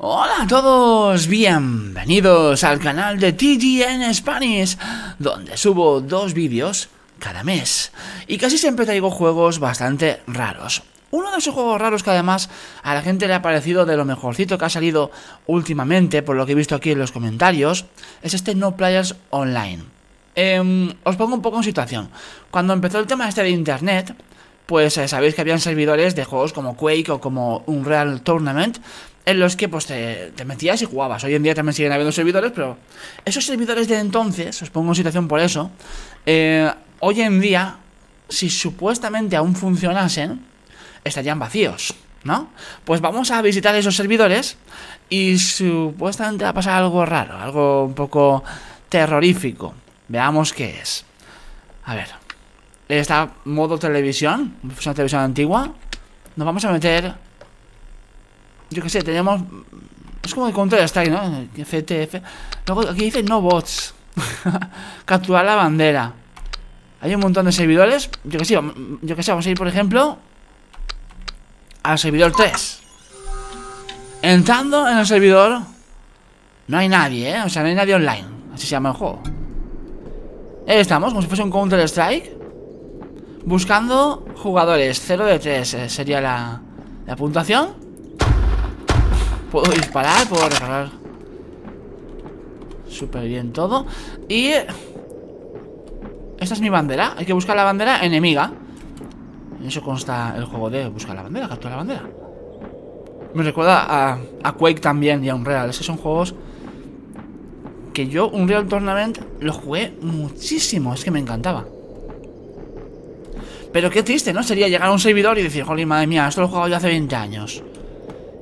Hola a todos, bienvenidos al canal de TGN Spanish, donde subo dos vídeos cada mes y casi siempre traigo juegos bastante raros. Uno de esos juegos raros que además a la gente le ha parecido de lo mejorcito que ha salido últimamente, por lo que he visto aquí en los comentarios, es este No Players Online. Em, os pongo un poco en situación. Cuando empezó el tema este de internet, pues eh, sabéis que habían servidores de juegos como Quake o como Unreal Tournament en los que pues te, metías y jugabas. Hoy en día también siguen habiendo servidores, pero esos servidores de entonces, os pongo en situación por eso, eh, hoy en día, si supuestamente aún funcionasen, estarían vacíos, ¿no? Pues vamos a visitar esos servidores y supuestamente va a pasar algo raro, algo un poco terrorífico. Veamos qué es. A ver. Está modo televisión, es una televisión antigua. Nos vamos a meter yo qué sé, tenemos... Es como el Counter Strike, ¿no? FTF. Luego aquí dice no bots. Capturar la bandera. Hay un montón de servidores. Yo que sé, yo que sé, vamos a ir, por ejemplo, al servidor 3. Entrando en el servidor, no hay nadie, ¿eh? O sea, no hay nadie online. Así se llama el juego. Ahí estamos, como si fuese un Counter Strike. Buscando jugadores. 0 de 3 eh, sería la, la puntuación. Puedo disparar, puedo recargar Súper bien todo. Y... Esta es mi bandera. Hay que buscar la bandera enemiga. En eso consta el juego de buscar la bandera, capturar la bandera. Me recuerda a, a Quake también y a Unreal. Esos son juegos que yo Unreal Tournament lo jugué muchísimo. Es que me encantaba Pero qué triste, ¿no? Sería llegar a un servidor y decir Jolín, madre mía, esto lo he jugado yo hace 20 años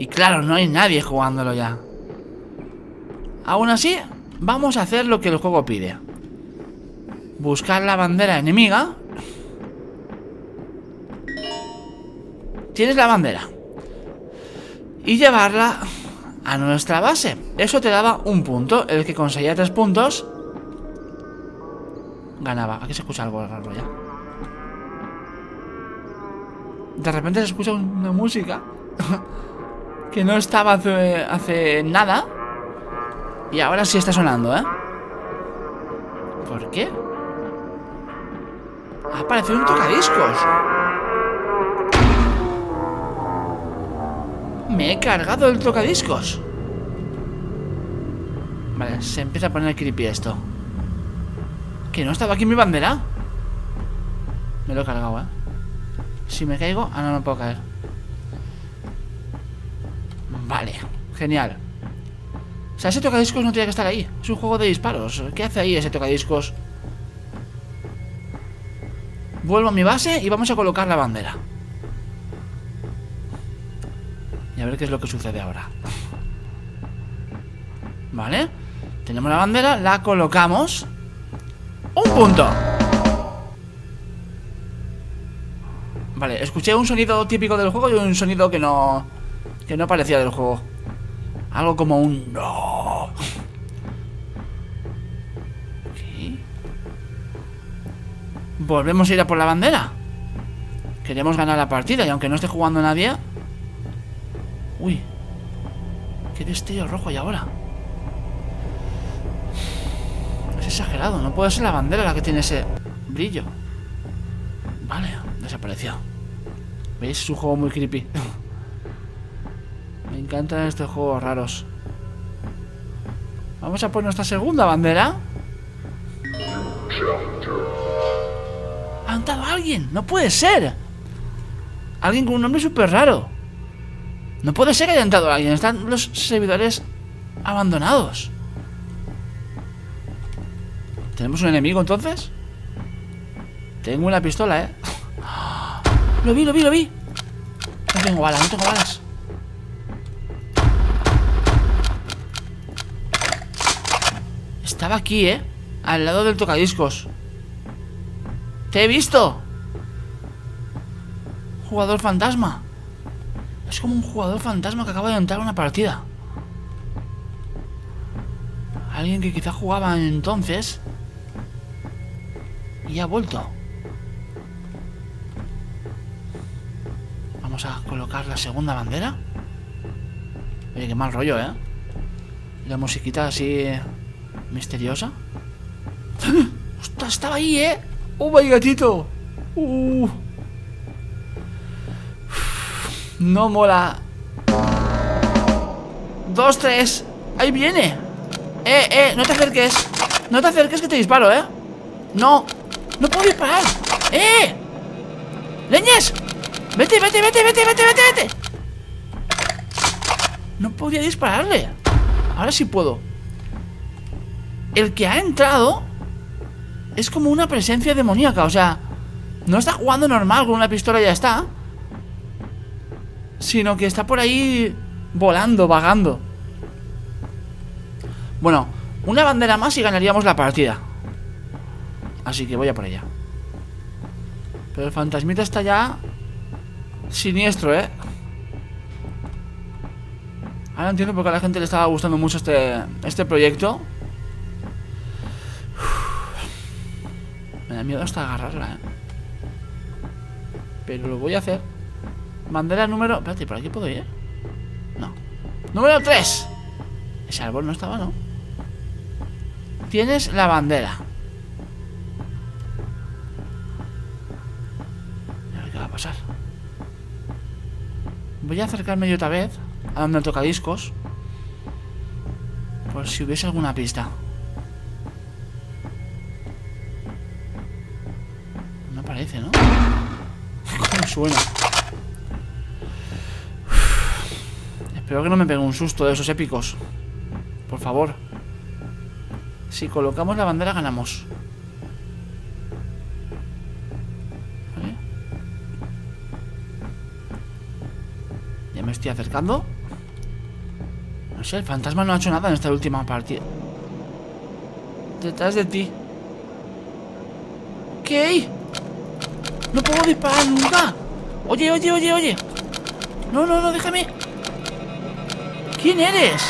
y claro, no hay nadie jugándolo ya. Aún así, vamos a hacer lo que el juego pide. Buscar la bandera enemiga. Tienes la bandera. Y llevarla a nuestra base. Eso te daba un punto. El que conseguía tres puntos ganaba. Aquí se escucha algo raro ya. De repente se escucha una música. Que no estaba hace, nada Y ahora sí está sonando, ¿eh? ¿Por qué? Ha aparecido un tocadiscos Me he cargado el tocadiscos Vale, se empieza a poner creepy esto ¿Que no estaba aquí mi bandera? Me lo he cargado, ¿eh? Si me caigo... Ah, no me puedo caer. Vale, genial. O sea, ese tocadiscos no tiene que estar ahí. Es un juego de disparos. ¿Qué hace ahí ese tocadiscos? Vuelvo a mi base y vamos a colocar la bandera. Y a ver qué es lo que sucede ahora. Vale. Tenemos la bandera, la colocamos. ¡Un punto! Vale, escuché un sonido típico del juego y un sonido que no... Que no parecía del juego. Algo como un no. Volvemos a ir a por la bandera. Queremos ganar la partida y aunque no esté jugando nadie... Uy. Qué destello rojo y ahora. Es exagerado, no puede ser la bandera la que tiene ese brillo. Vale, desapareció. ¿Veis? Es un juego muy creepy. Me encantan estos juegos raros. Vamos a poner nuestra segunda bandera. ¿Ha entrado alguien? ¡No puede ser! Alguien con un nombre súper raro. No puede ser que haya entrado alguien. Están los servidores abandonados. ¿Tenemos un enemigo entonces? Tengo una pistola, ¿eh? Lo vi, lo vi, lo vi. No tengo balas, no tengo balas. Estaba aquí, ¿eh? Al lado del tocadiscos ¡Te he visto! Jugador fantasma Es como un jugador fantasma que acaba de entrar a una partida Alguien que quizá jugaba entonces Y ha vuelto Vamos a colocar la segunda bandera Oye, qué mal rollo, ¿eh? La musiquita así... Misteriosa. ¡Ostras, estaba ahí, eh! ¡Oh, my gatito! Uh. No mola. Dos, tres. Ahí viene. Eh, eh, no te acerques. No te acerques que te disparo, eh. No. No puedo disparar. ¡Eh! ¡Leñes! ¡Vete, vete, vete, vete, vete, vete, vete! No podía dispararle. Ahora sí puedo. El que ha entrado es como una presencia demoníaca. O sea, no está jugando normal con una pistola y ya está. Sino que está por ahí volando, vagando. Bueno, una bandera más y ganaríamos la partida. Así que voy a por ella. Pero el fantasmita está ya siniestro, ¿eh? Ahora entiendo por qué a la gente le estaba gustando mucho este, este proyecto. Me da miedo hasta agarrarla, ¿eh? Pero lo voy a hacer. Bandera número... Espérate, ¿por aquí puedo ir? No. Número 3. Ese árbol no estaba, ¿no? Tienes la bandera. pasar. Voy a acercarme yo otra vez a donde toca discos. Por si hubiese alguna pista. No parece, ¿no? ¿Cómo suena? Espero que no me pegue un susto de esos épicos. Por favor. Si colocamos la bandera ganamos. Estoy acercando. No sé, el fantasma no ha hecho nada en esta última partida. Detrás de ti. ¿Qué? No puedo disparar nunca. Oye, oye, oye, oye. No, no, no, déjame. ¿Quién eres?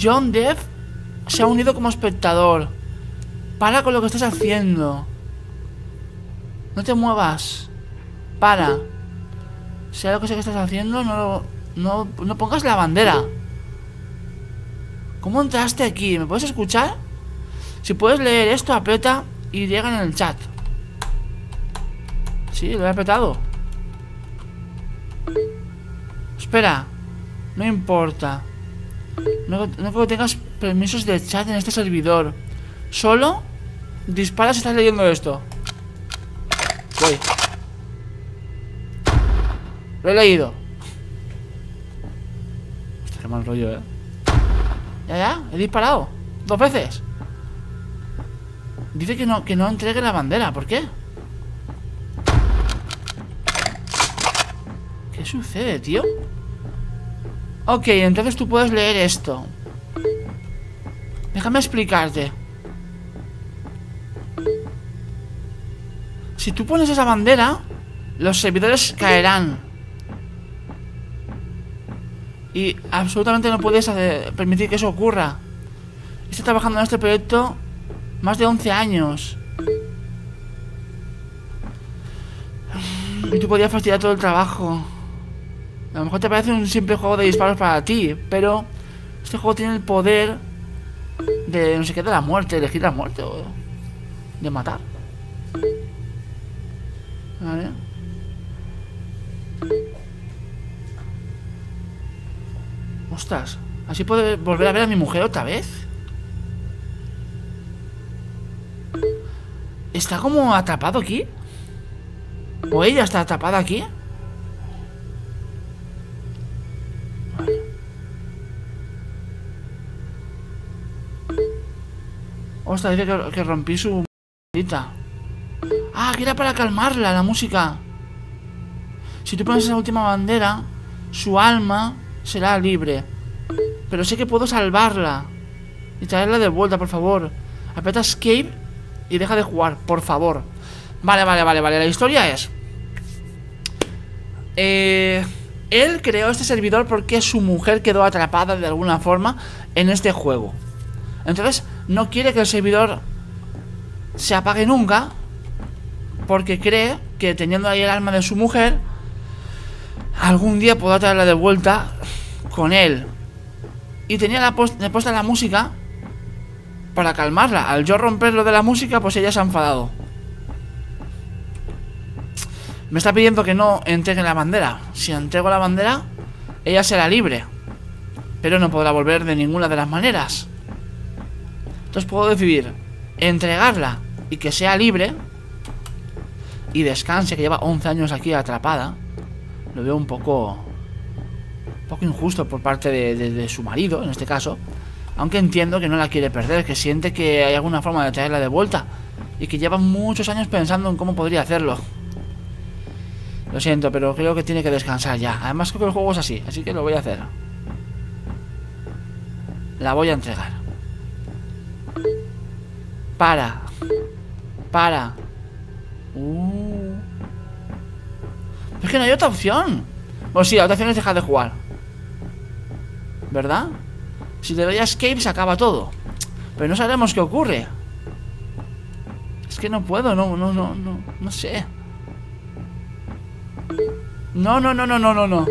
John Dev se ha unido como espectador. Para con lo que estás haciendo. No te muevas. Para. Sea lo que sea que estás haciendo, no, no, no pongas la bandera. ¿Cómo entraste aquí? ¿Me puedes escuchar? Si puedes leer esto, aprieta y llega en el chat. Sí, lo he apretado. Espera. No importa. No, no creo que tengas permisos de chat en este servidor. Solo dispara si estás leyendo esto. Voy. Lo he leído. Hostia, qué mal rollo, eh. Ya, ya, he disparado. Dos veces. Dice que no, que no entregue la bandera. ¿Por qué? ¿Qué sucede, tío? Ok, entonces tú puedes leer esto. Déjame explicarte. Si tú pones esa bandera, los servidores caerán. Y absolutamente no puedes permitir que eso ocurra. Estoy trabajando en este proyecto más de 11 años. Y tú podías fastidiar todo el trabajo. A lo mejor te parece un simple juego de disparos para ti, pero este juego tiene el poder de no sé qué, de la muerte, elegir la muerte o de matar. Vale. Así puedo volver a ver a mi mujer otra vez. ¿Está como atrapado aquí? ¿O ella está atrapada aquí? Dice que, que rompí su... Ah, que era para calmarla la música. Si tú pones esa última bandera, su alma será libre. Pero sé que puedo salvarla. Y traerla de vuelta, por favor. Aprieta escape y deja de jugar, por favor. Vale, vale, vale, vale. La historia es... Eh, él creó este servidor porque su mujer quedó atrapada de alguna forma en este juego. Entonces, no quiere que el servidor se apague nunca. Porque cree que teniendo ahí el alma de su mujer algún día pueda traerla de vuelta con él. Y tenía la puesta la música para calmarla. Al yo romper lo de la música, pues ella se ha enfadado. Me está pidiendo que no entregue la bandera. Si entrego la bandera, ella será libre. Pero no podrá volver de ninguna de las maneras. Entonces puedo decidir entregarla y que sea libre y descanse, que lleva 11 años aquí atrapada. Lo veo un poco... Poco injusto por parte de, su marido, en este caso. Aunque entiendo que no la quiere perder, que siente que hay alguna forma de traerla de vuelta. Y que lleva muchos años pensando en cómo podría hacerlo. Lo siento, pero creo que tiene que descansar ya. Además creo que el juego es así, así que lo voy a hacer. La voy a entregar. Para. Para. Uh. Es que no hay otra opción. Bueno, sí, la otra opción es dejar de jugar. ¿Verdad? Si le doy a escape se acaba todo. Pero no sabemos qué ocurre. Es que no puedo, no, no, no, no, no sé. No, no, no, no, no, no, no.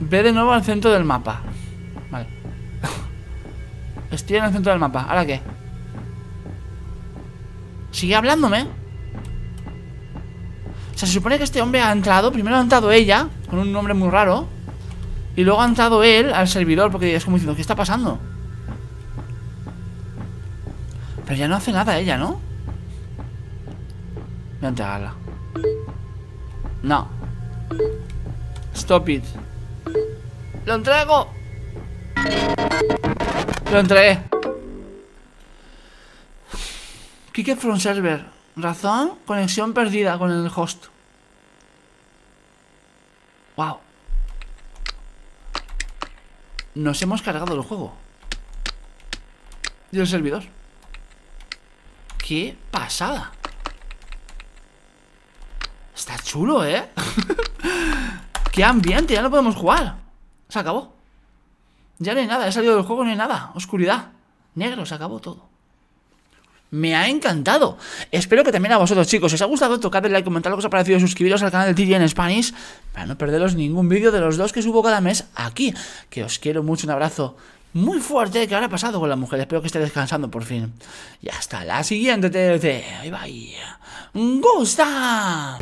Ve de nuevo al centro del mapa. Vale. Estoy en el centro del mapa. ¿Ahora qué? Sigue hablándome. O sea, se supone que este hombre ha entrado. Primero ha entrado ella, con un nombre muy raro. Y luego ha entrado él al servidor, porque es como diciendo, ¿qué está pasando? Pero ya no hace nada ella, ¿no? Voy a entregarla. No. Stop it. ¡Lo entrego! Lo entregué. Kike from server. Razón, conexión perdida con el host. Wow. Nos hemos cargado el juego. Y el servidor. ¡Qué pasada! Está chulo, ¿eh? ¡Qué ambiente! Ya no podemos jugar. Se acabó. Ya no hay nada. He salido del juego, no hay nada. Oscuridad. Negro, se acabó todo. Me ha encantado. Espero que también a vosotros, chicos. Si os ha gustado, tocad el like, comentad lo que os ha parecido suscribiros al canal de TG en Spanish para no perderos ningún vídeo de los dos que subo cada mes aquí. Que os quiero mucho. Un abrazo muy fuerte. ¿Qué habrá pasado con la mujer? Espero que esté descansando por fin. Y hasta la siguiente TDC. Bye bye. ¡Gusta!